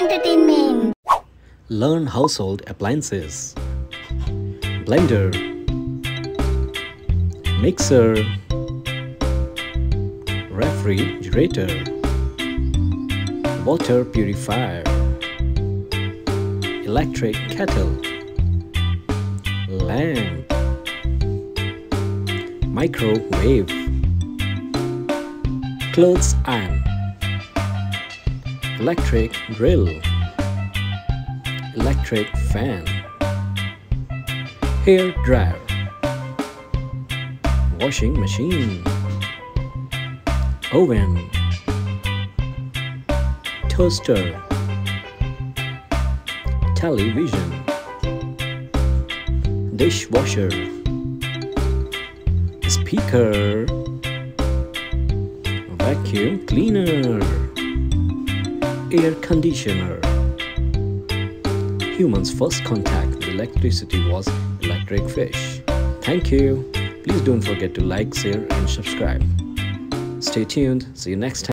entertainment. Learn household appliances. Blender. Mixer. Refrigerator. Water purifier. Electric kettle. Lamp. Microwave. Clothes iron. Electric drill electric fan, hair dryer, washing machine, oven, toaster, television, dishwasher, speaker, vacuum cleaner, air conditioner humans' first contact with electricity was electric fish. Thank you. Please don't forget to like, share, and subscribe. Stay tuned. See you next time.